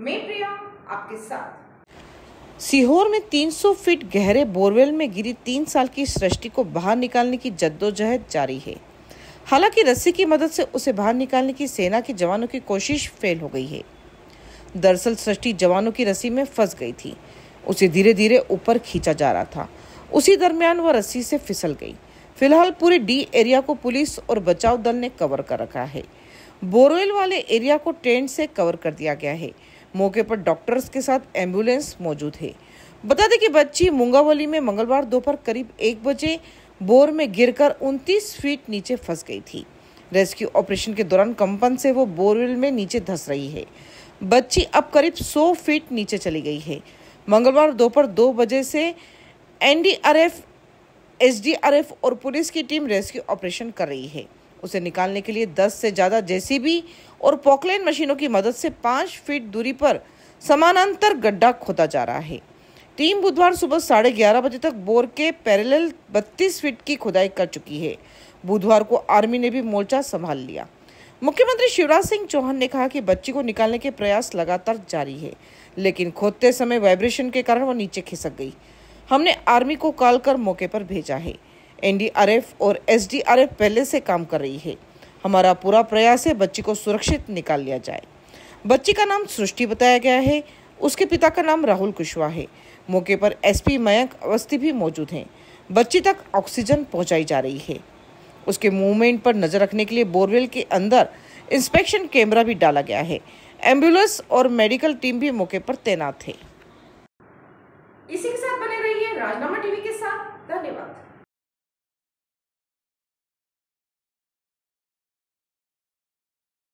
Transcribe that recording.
मैं प्रिया, आपके साथ। सीहोर में 300 फीट गहरे बोरवेल में गिरी तीन साल की सृष्टि को बाहर निकालने की जद्दोजहद जारी है। हालाँकि रस्सी की मदद से उसे बाहर निकालने की सेना के जवानों की कोशिश फेल हो गई है। दरअसल सृष्टि जवानों की रस्सी में फंस गई थी। उसे धीरे धीरे ऊपर खींचा जा रहा था। उसी दरमियान वह रस्सी से फिसल गई। फ़िलहाल पूरे डी एरिया को पुलिस और बचाव दल ने कवर कर रखा है। बोरवेल वाले एरिया को टेंट से कवर कर दिया गया है। मौके पर डॉक्टर्स के साथ एंबुलेंस मौजूद है। बता दें कि बच्ची मुंगावली में मंगलवार दोपहर करीब एक बजे बोर में गिरकर 29 फीट नीचे फंस गई थी। रेस्क्यू ऑपरेशन के दौरान कंपन से वो बोरवेल में नीचे धस रही है। बच्ची अब करीब 100 फीट नीचे चली गई है। मंगलवार दोपहर दो बजे से एनडीआरएफ एसडीआरएफ और पुलिस की टीम रेस्क्यू ऑपरेशन कर रही है। उसे निकालने के लिए 10 से ज़्यादा जेसीबी और पॉकलेन मशीनों की मदद से पाँच फीट दूरी पर समानांतर गड्ढा खोदा जा रहा है। टीम बुधवार सुबह साढ़े ग्यारह बजे तक बोर के पैरेलल 32 फीट की खुदाई कर चुकी है। बुधवार को आर्मी ने भी मोर्चा संभाल लिया। मुख्यमंत्री शिवराज सिंह चौहान ने कहा कि बच्ची को निकालने के प्रयास लगातार जारी है, लेकिन खोदते समय वाइब्रेशन के कारण वो नीचे खिसक गई। हमने आर्मी को कॉल कर मौके पर भेजा है। एनडीआरएफ और एसडीआरएफ पहले से काम कर रही है। हमारा पूरा प्रयास है बच्ची को सुरक्षित निकाल लिया जाए। बच्ची का नाम सृष्टि बताया गया है। उसके पिता का नाम राहुल कुशवाहा है। मौके पर एसपी मयंक अवस्थी भी मौजूद हैं। बच्ची तक ऑक्सीजन पहुंचाई जा रही है। उसके मूवमेंट पर नज़र रखने के लिए बोरवेल के अंदर इंस्पेक्शन कैमरा भी डाला गया है। एंबुलेंस और मेडिकल टीम भी मौके पर तैनात है। बने रहिए राजनामा टीवी के साथ। धन्यवाद।